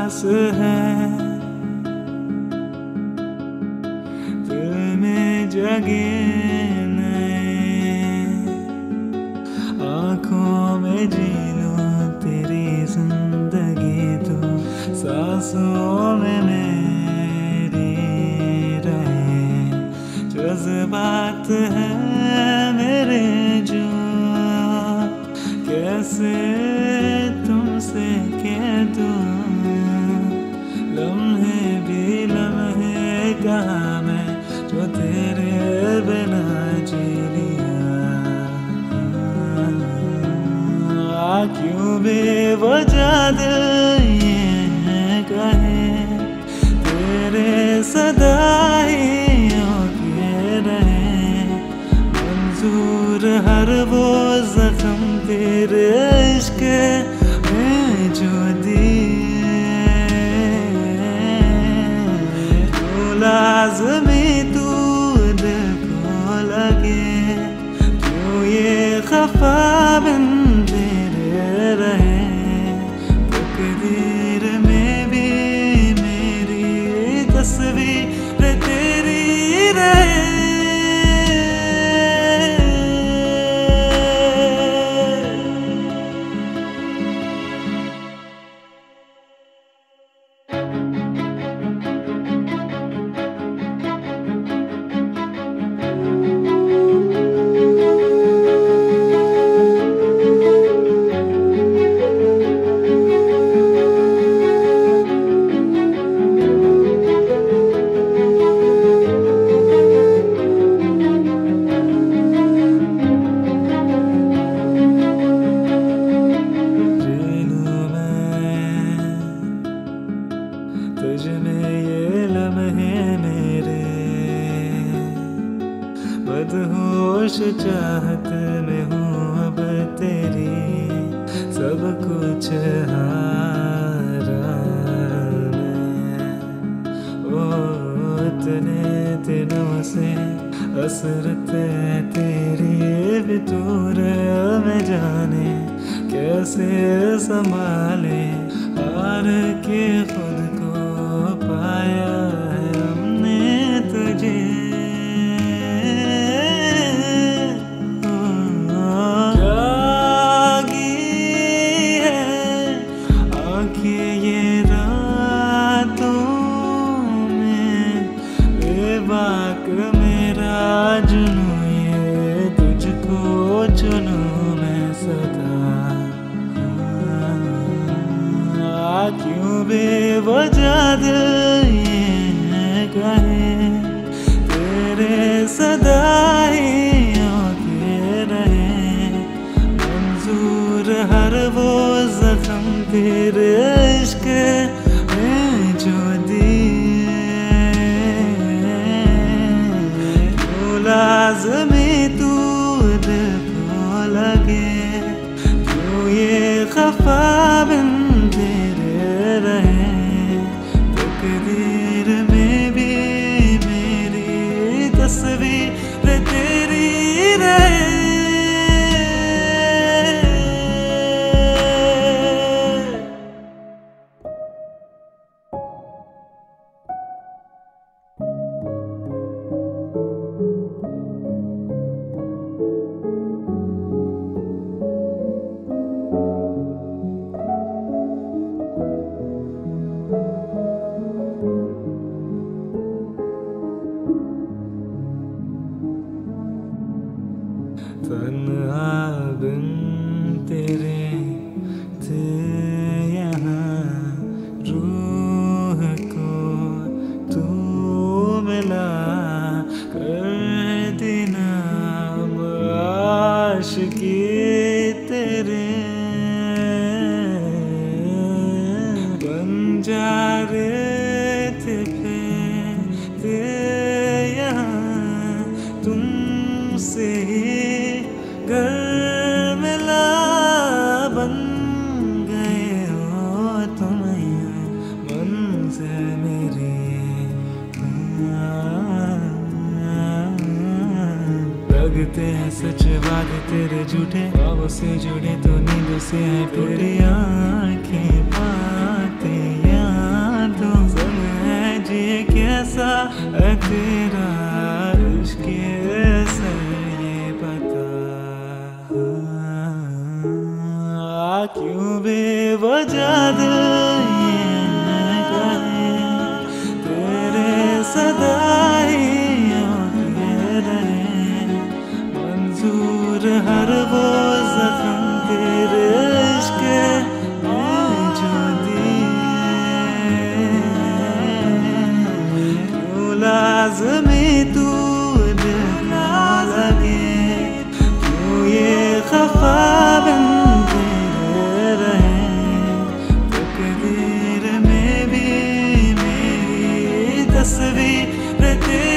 पास है। दिल में जगे आँखों में जी लूँ तेरी ज़िंदगी तू। सांसों में मेरी रहे। जज्बात है मेरे जो। कैसे तुमसे कह दूँ? क्यों बेवजह दिल ये कहे। तेरे सदाइयों के रहे मंजूर हर वो जख्म तेरे इश्क में जो दिए। तो लाजमी तस्वीर कुछ हारा मैं ओ, इतने दिनों से हसरत है तेरी भी दूर में जाने। कैसे संभाले हार के खुद को पाया? बेबाक मेरा जुनू ये तुझको चुनू मैं सदा। आ क्यों बेवजह दिल ये कहे? तेरे सदाइयों के रहे। मंजूर हर वो जख्म तेरे ये तन्हा बिन तेरे थे यहाँ, रूह को तू मिला कर देना आशिकी तेरे। बन जा रहे थे फिर यहाँ, तुमसे ही तेरे झूठे ख्वाबों से जुड़े तो नींद से है टूटी आँखें पाते यार कैसा है तेरा इश्क ऐसा ये पता। हाँ, क्यों बेवजह दिल तेरे रहे मंजूर हर let it.